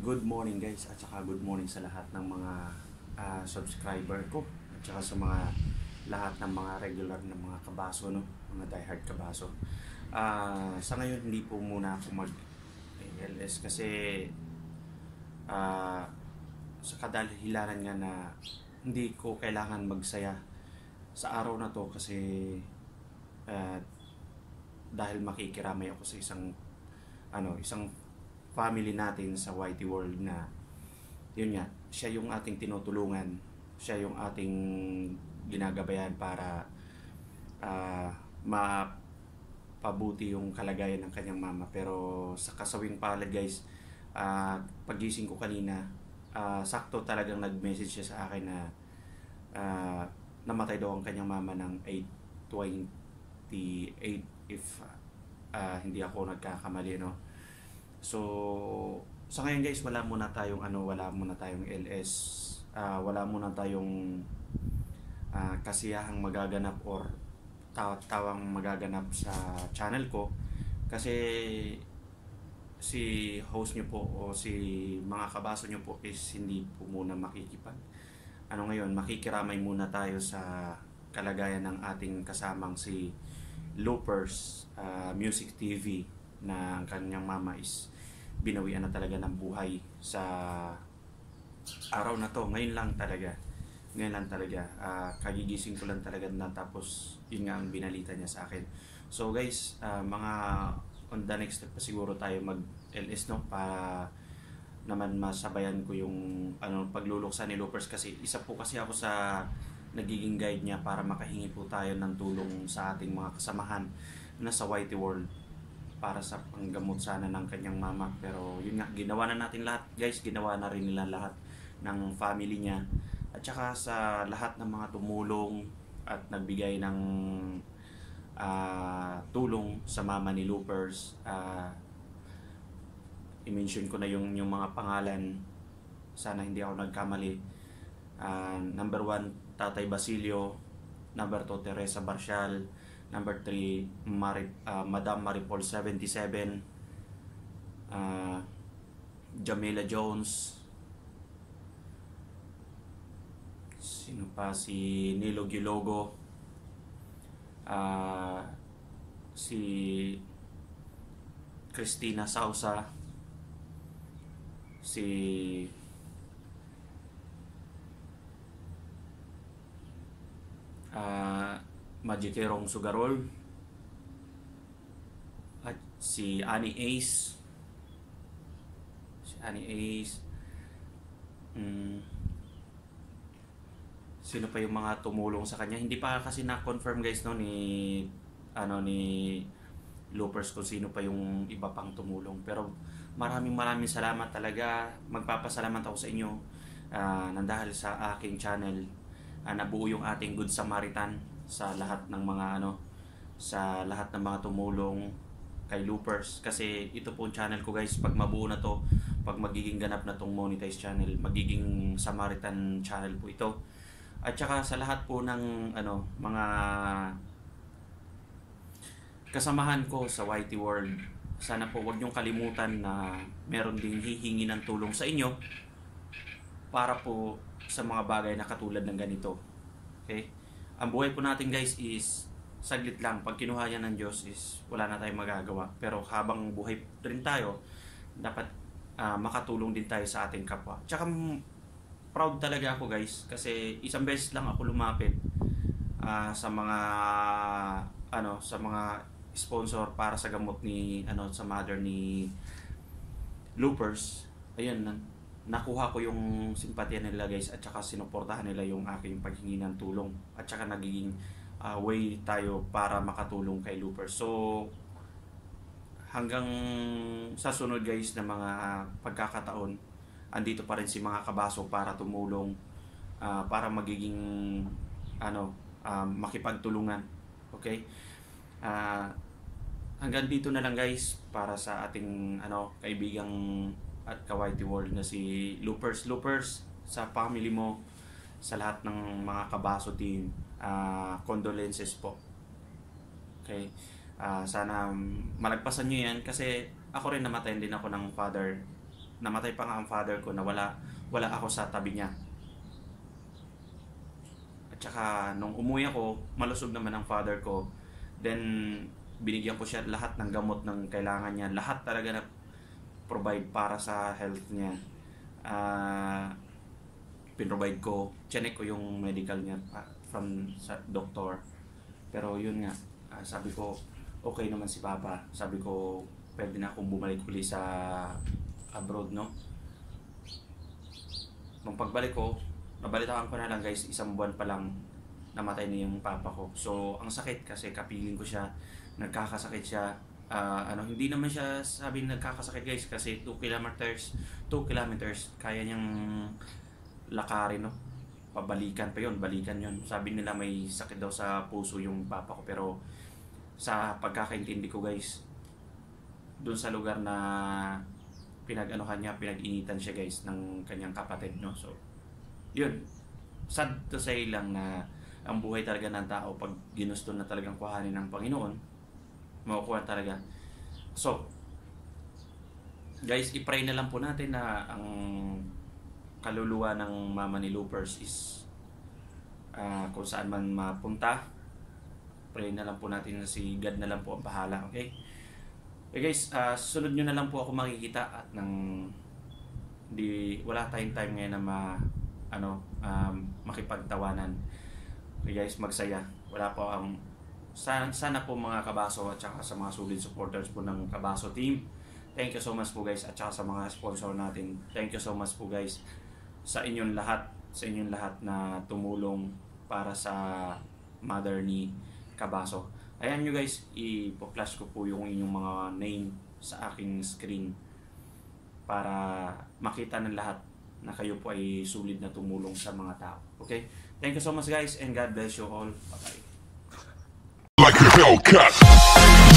good morning guys at saka good morning sa lahat ng mga ah, subscriber ko at saka sa mga lahat ng mga regular na mga kabaso no? Mga diehard kabaso. Ah, sa ngayon hindi po muna ako mag ALS kasi ah, sa kadahilanan nga na hindi ko kailangan magsaya sa araw na to kasi ah, dahil makikiramay ako sa isang ano isang family natin sa Whitey World na yun nga, siya yung ating tinutulungan, siya yung ating ginagabayan para ah mapabuti yung kalagayan ng kanyang mama. Pero sa kasawing palad guys, ah pagising ko kanina, ah, sakto talagang nag-message siya sa akin na ah, namatay daw ang kanyang mama ng 8.28 if ah, hindi ako nagkakamali no. So, sa ngayon guys, wala muna tayong ano, wala muna tayong LS. ah, wala muna tayong ah, kasiyahang magaganap or taw- tawang magaganap sa channel ko kasi si host nyo po o si mga kabaso nyo po is hindi po muna makikipag ano ngayon, makikiramay muna tayo sa kalagayan ng ating kasamang si Loopers ah, Music TV na ang kanyang mama is binawian na talaga ng buhay sa araw na to. Ngayon lang talaga. Ngayon lang talaga. Ah, kagigising ko lang talaga na tapos yun nga ang binalita niya sa akin. So guys, ah, mga on the next step pa siguro tayo mag LS no para naman masabayan ko yung ano pagluluksa ni Loopers kasi isa po kasi ako sa nagiging guide niya para makahingi po tayo ng tulong sa ating mga kasamahan na sa Whitey World para sa panggamot sana ng kanyang mama. Pero yun nga ginawa na natin lahat guys. Ginawa na rin nila lahat ng family niya. At saka sa lahat ng mga tumulong at nagbigay ng ah, tulong sa mama ni Loopers ah, i-mention ko na yung, yung mga pangalan. Sana hindi ako nagkamali. Ah, number one Tatay Basilio. Number 2 Teresa Barcial number 3 Mari, ah, Madam Maripol 77 ah, Jamila Jones. Sino pa? Si Nilo Gilogo. Ah, si Christina Sausa. Si Magikerong Sugarol. At si Annie Ace. Si Annie Ace. Mm, sino pa yung mga tumulong sa kanya? Hindi pa kasi na-confirm guys no ni ano ni Loopers kung sino pa yung iba pang tumulong. Pero maraming maraming salamat talaga. Magpapasalamat ako sa inyo ah, nang dahil sa aking channel. Ah, nabuo yung ating Good Samaritan sa lahat ng mga ano sa lahat ng mga tumulong kay Loopers kasi ito po ang channel ko guys pag mabuo na to pag magiging ganap na tong monetized channel magiging Samaritan channel po ito at saka sa lahat po ng ano mga kasamahan ko sa Whitey World sana po wag niyong kalimutan na meron ding hihingi ng tulong sa inyo para po sa mga bagay na katulad ng ganito. Okay? Ang buhay po natin guys is saglit lang. Pag kinuha yan ng Diyos is wala na tayong magagawa. Pero habang buhay rin tayo, dapat ah, makatulong din tayo sa ating kapwa. Tsaka proud talaga ako guys kasi isang beses lang ako lumapit ah, sa mga ano sa mga sponsor para sa gamot ni ano sa mother ni Loopers. Ayun, nakuha ko yung simpatya nila guys at saka sinuportahan nila yung aking paghingi ng tulong at saka nagiging ah, way tayo para makatulong kay Looper. So hanggang sa sunod guys na mga pagkakataon andito pa rin si mga kabaso para tumulong ah, para magiging ano ah, makipagtulungan. Okay? Ah, hanggang dito na lang guys para sa ating ano kaibigang at Kawaiti World na si Loopers Loopers sa family mo sa lahat ng mga kabaso team ah, condolences po okay Ah, sana malagpasan nyo yan kasi ako rin namatayan din ako ng father namatay pa nga ang father ko na wala, wala ako sa tabi niya. At saka nung umuwi ako, malusog naman ang father ko. Then binigyan ko siya lahat ng gamot ng kailangan niya. Lahat talaga na provide para sa health niya. Ah, pinrovide ko, chinek ko yung medical niya ah, from sa doktor. Pero yun nga, ah, sabi ko, okay naman si Papa. Sabi ko, pwede na akong bumalik uli sa abroad, no? Nung pagbalik ko, nabalitaan ko na lang guys, isang buwan pa lang namatay na yung papa ko. So, ang sakit kasi kapiling ko siya, nagkakasakit siya. Ah, ano, hindi naman siya sabi nagkakasakit guys kasi 2 kilometers, 2 kilometers kaya niyang lakarin, no? Pabalikan pa yon, balikan yon. Sabi nila may sakit daw sa puso yung papa ko pero sa pagkakaintindi ko guys, doon sa lugar na pinag-anuhan niya, pinag-initan siya guys ng kanyang kapatid, no? So, yun. Sad to say lang na ang buhay talaga ng tao pag ginusto na talagang kuhanin ng Panginoon, makukuha talaga. So, guys, i-pray na lang po natin na ang kaluluwa ng mama ni Loopers is ah, kung saan man mapunta. Pray na lang po natin na si God na lang po ang bahala, okay? Okay guys, ah, sunod nyo na lang po ako makikita at nang di wala tayong time ngayon na ma ano um, makipagtawanan. Okay guys, magsaya. Wala po ang sana, sana po mga kabaso at saka sa mga solid supporters po ng kabaso team. Thank you so much po guys at saka sa mga sponsor natin. Thank you so much po guys sa inyong lahat, sa inyong lahat na tumulong para sa mother ni Kabaso. Ayan nyo guys, ipo-flash ko po yung inyong mga name sa aking screen para makita ng lahat na kayo po ay sulit na tumulong sa mga tao. Okay? Thank you so much guys and God bless you all. Bye-bye. Hellcat.